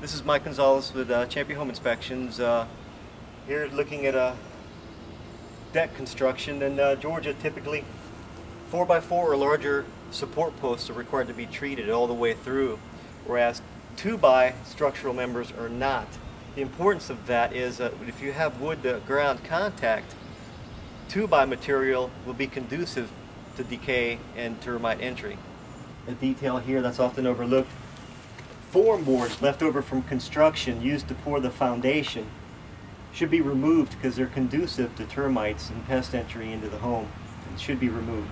This is Mike Gonzalez with uh, Champion Home Inspections. Uh, here looking at a deck construction in uh, Georgia typically 4x4 or larger support posts are required to be treated all the way through whereas 2x structural members are not. The importance of that is that if you have wood to ground contact 2x material will be conducive to decay and termite entry. A detail here that's often overlooked form boards left over from construction used to pour the foundation should be removed because they're conducive to termites and pest entry into the home and should be removed.